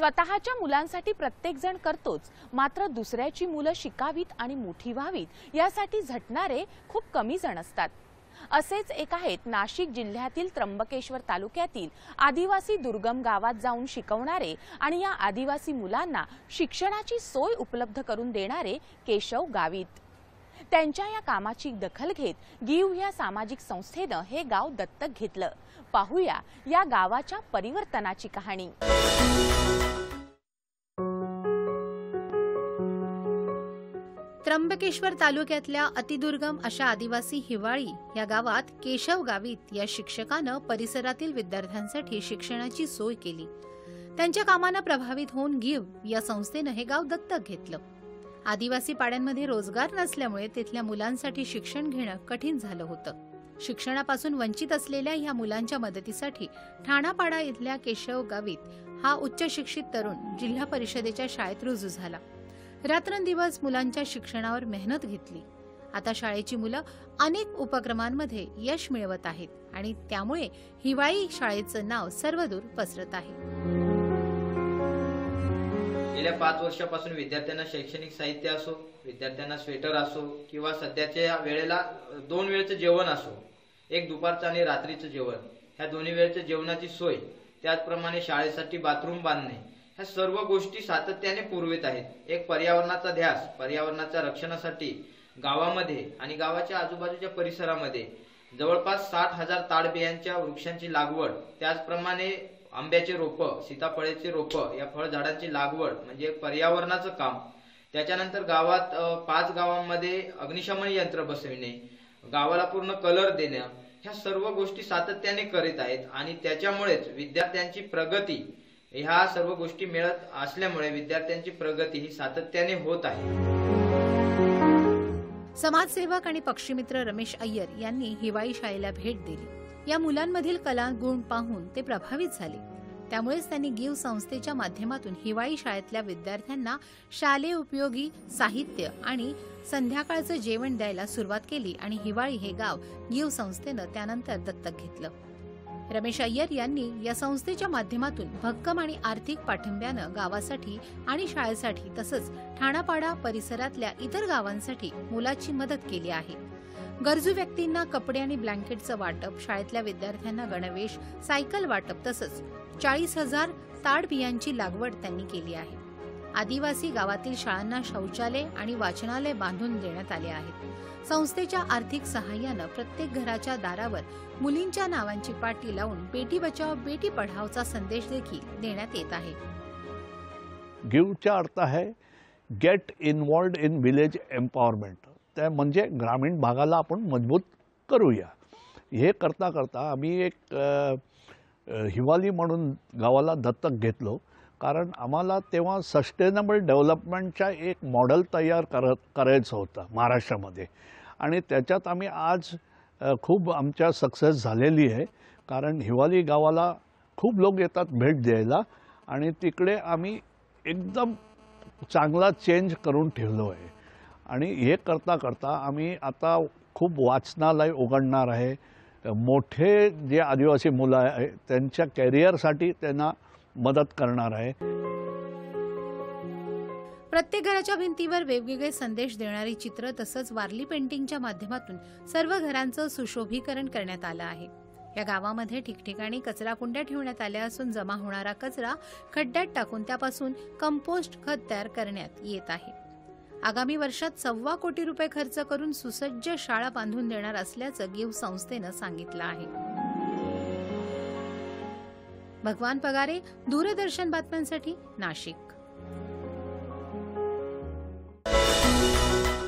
स्वतःच्या मुलांसाठी प्रत्येकजण करतोच मात्र दुसऱ्याची मुलं शिकावीत आणि मोठी व्हावीत यासाठी झटणारे खूप कमी जण असतात. असेच एक आहेत नाशिक जिल्ह्यातील त्र्यंबकेश्वर तालुक्यातील आदिवासी दुर्गम गावात जाऊन शिकवणारे आणि या आदिवासी मुलांना शिक्षणाची सोय उपलब्ध करून देणारे केशव गावित. त्यांच्या या कामाची दखल घेत गिव या सामाजिक संस्थेनं हे गाव दत्तक घेतलं. पाहूया या गावाच्या परिवर्तनाची कहाणी. त्र्यंबकेश्वर तालुक्यातल्या अतिदुर्गम अशा आदिवासी हिवाळी या गावात केशव गावित या शिक्षकानं परिसरातील विद्यार्थ्यांसाठी शिक्षणाची सोय केली. त्यांच्या कामानं प्रभावित होऊन गिव या संस्थेनं हे गाव दत्तक घेतलं. आदिवासी पाड्यांमध्ये रोजगार नसल्यामुळे तिथल्या मुलांसाठी शिक्षण घेणं कठीण झालं होतं. शिक्षणापासून वंचित असलेल्या ह्या मुलांच्या मदतीसाठी ठाणापाडा इथल्या केशव गावित हा उच्च शिक्षित तरुण जिल्हा परिषदेच्या शाळेत रुजू झाला. रात्रंदिवस मुलांच्या शिक्षणावर मेहनत घेतली. आता शाळेची मुलं अनेक उपक्रमांमध्ये यश मिळवत आहेत आणि त्यामुळे हिवाळी शाळेचं नाव सर्वदूर पसरत आहे. गेल्या पाच वर्षापासून विद्यार्थ्यांना शैक्षणिक साहित्य असो विद्यार्थ्यांना स्वेटर असो किंवा सध्याच्या वेळेला दोन वेळचं जेवण असो एक दुपारचं आणि रात्रीचं जेवण ह्या दोन्ही वेळच्या जेवणाची सोय त्याचप्रमाणे शाळेसाठी बाथरूम बांधणे ह्या सर्व गोष्टी सातत्याने पुरवित आहेत. एक पर्यावरणाचा ध्यास पर्यावरणाच्या रक्षणासाठी गावामध्ये आणि गावाच्या आजूबाजूच्या परिसरामध्ये जवळपास साठ हजार ताडबियांच्या वृक्षांची लागवड त्याचप्रमाणे आंब्याचे रोप सीताफळाचे रोप या फळझाडांची लागवड म्हणजे पर्यावरणाचं काम. त्याच्यानंतर गावात पाच गावांमध्ये अग्निशमन यंत्र बसविणे गावाला पूर्ण कलर देणं ह्या सर्व गोष्टी सातत्याने करीत आहेत आणि त्याच्यामुळेच विद्यार्थ्यांची प्रगती ह्या सर्व गोष्टी मिळत असल्यामुळे विद्यार्थ्यांची प्रगती ही सातत्याने होत आहे. समाजसेवक आणि पक्षीमित्र रमेश अय्यर यांनी हिवाळी शाळेला भेट दिली. या मुलांमधील कला गुण पाहून ते प्रभावित झाले. त्यामुळेच त्यांनी गिव संस्थेच्या माध्यमातून हिवाळी शाळेतल्या विद्यार्थ्यांना शालेय उपयोगी साहित्य आणि संध्याकाळचं जेवण द्यायला सुरुवात केली आणि हिवाळी हे गाव गिव संस्थेनं त्यानंतर दत्तक घेतलं. रमेश अय्यर यांनी या संस्थेच्या माध्यमातून भक्कम आणि आर्थिक पाठिंब्यानं गावासाठी आणि शाळेसाठी तसंच ठाणापाडा परिसरातल्या इतर गावांसाठी मुलाची मदत केली आहे. गरजू व्यक्तींना कपडे आणि ब्लँकेटचं वाटप शाळेतल्या विद्यार्थ्यांना गणवेश सायकल वाटप तसंच चाळीस हजार ताड बियांची लागवड त्यांनी केली आहे. आदिवासी गावातील शाळांना शौचालय आणि वाचनालय बांधून देण्यात आले आहेत. संस्थेच्या आर्थिक सहाय्यानं प्रत्येक घराच्या दारावर मुलींच्या नावांची पाटी लावून बेटी बचाव बेटी पढावचा संदेश देखील देण्यात येत आहे. गिवचा अर्थ आहे get involved in village empowerment. त्या म्हणजे ग्रामीण भागाला आपण मजबूत करूया. हे करता करता आम्ही एक हिवाली म्हणून गावाला दत्तक घेतलो. कारण आम्हाला तेव्हा सस्टेनेबल डेव्हलपमेंटच्या एक मॉडेल तयार करत करायचं होतं महाराष्ट्रामध्ये. आणि त्याच्यात आम्ही आज खूप आमच्या सक्सेस झालेली आहे. कारण हिवाली गावाला खूप लोक येतात भेट द्यायला आणि तिकडे आम्ही एकदम चांगला चेंज करून ठेवलो आहे. आणि हे करता करता आम्ही आता खूप वाचनालय उघडणार आहे. मोठे जे आदिवासी मुलं आहे त्यांच्या कॅरियरसाठी त्यांना मदत करणार आहे. प्रत्येक घराच्या भिंतीवर वेगवेगळे संदेश देणारी चित्र तसंच वारली पेंटिंगच्या माध्यमातून सर्व घरांचं सुशोभीकरण करण्यात आलं आहे. या गावामध्ये ठिकठिकाणी कचरा कुंड्या ठेवण्यात आल्या असून जमा होणारा कचरा खड्ड्यात टाकून त्यापासून कंपोस्ट खत तयार करण्यात येत आहे. आगामी वर्षात सव्वा कोटी रुपये खर्च करून सुसज्ज शाळा बांधून देणार असल्याचं गिव संस्थेनं सांगितलं आहे. भगवान पगारे दूरदर्शन बातम्यांसाठी नाशिक.